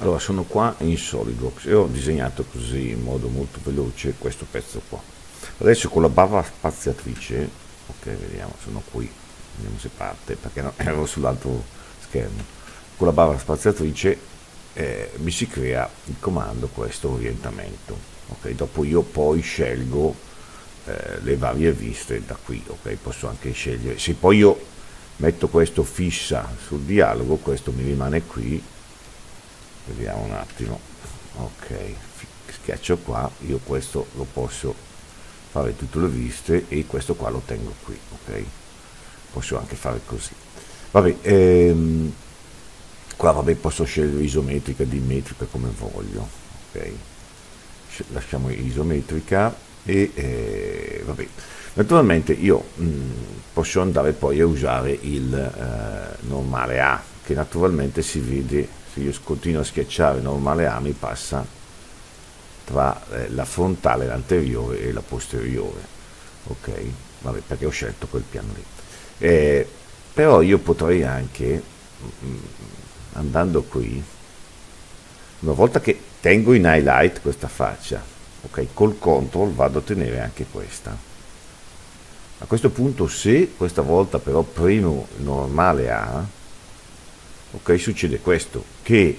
Allora, sono qua in SolidWorks e ho disegnato così in modo molto veloce questo pezzo qua. Adesso con la barra spaziatrice, ok, vediamo, sono qui, vediamo se parte, perché no, ero sull'altro schermo. Con la barra spaziatrice eh, mi si crea il comando questo orientamento. Ok, dopo io poi scelgo eh, le varie viste da qui, ok, posso anche scegliere. Se poi io metto questo fissa sul dialogo, questo mi rimane qui vediamo un attimo. Ok schiaccio qua. Io questo lo posso fare tutte le viste e questo qua lo tengo qui ok? Posso anche fare così. Vabbè ehm, qua vabbè posso scegliere isometrica dimetrica come voglio ok? Lasciamo isometrica e eh, vabbè. Naturalmente io mh, mm, posso andare poi a usare il eh, normale A che naturalmente si vede se io continuo a schiacciare normale A mi passa tra eh, la frontale, l'anteriore e la posteriore ok? Vabbè, perché ho scelto quel piano lì eh, però io potrei anche mh, mm, andando qui una volta che tengo in highlight questa faccia ok? Col control vado a tenere anche questa. A questo punto se questa volta però primo normale A ok succede questo che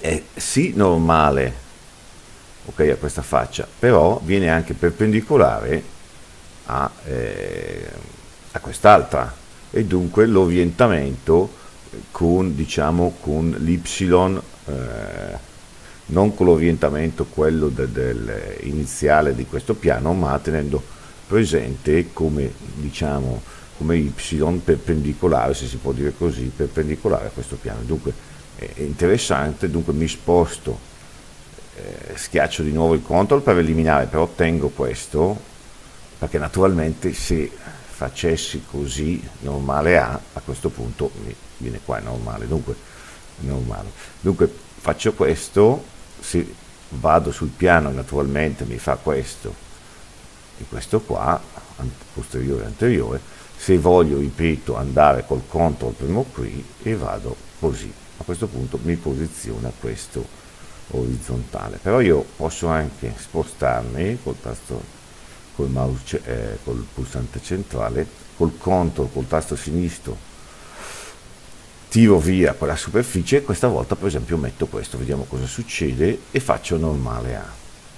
è sì normale ok a questa faccia però viene anche perpendicolare a, eh, a quest'altra. E dunque l'orientamento con diciamo con l'y eh, non con l'orientamento quello de, del iniziale di questo piano ma tenendo presente come diciamo come y perpendicolare, se si può dire così, perpendicolare a questo piano. Dunque è interessante, dunque mi sposto, eh, schiaccio di nuovo il control per eliminare, però tengo questo, perché naturalmente se facessi così normale A, a questo punto mi viene qua normale, dunque, normale. dunque faccio questo, se vado sul piano naturalmente mi fa questo e questo qua, posteriore e anteriore, se voglio ripeto andare col control premo qui e vado così. A questo punto mi posiziona questo orizzontale. Però io posso anche spostarmi col tasto col mouse eh, col pulsante centrale col control col tasto sinistro tiro via quella superficie questa volta per esempio metto questo. Vediamo cosa succede e faccio normale A.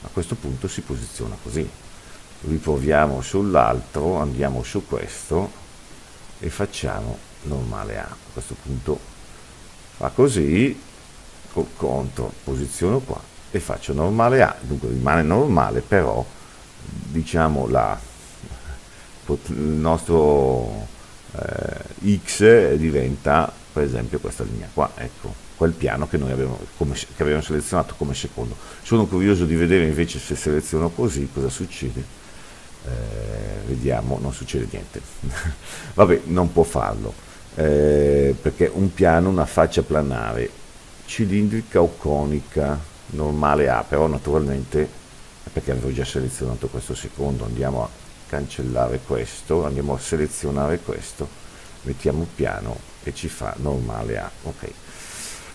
A questo punto si posiziona così riproviamo sull'altro andiamo su questo e facciamo normale A. A questo punto fa così contro posiziono qua e faccio normale A. Dunque rimane normale però diciamo la il nostro eh, x diventa per esempio questa linea qua. Ecco quel piano che noi abbiamo, come, che abbiamo selezionato come secondo. Sono curioso di vedere invece se seleziono così cosa succede eh, vediamo, non succede niente. Vabbè, non può farlo, eh, perché un piano, una faccia planare, cilindrica o conica, normale A, però naturalmente, perché avevo già selezionato questo secondo, andiamo a cancellare questo, andiamo a selezionare questo, mettiamo piano e ci fa normale A. Ok.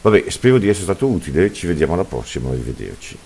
Vabbè, spero di essere stato utile, ci vediamo alla prossima, arrivederci.